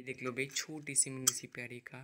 ये देख लो भाई छोटी सी मुन्नी सी प्यारी का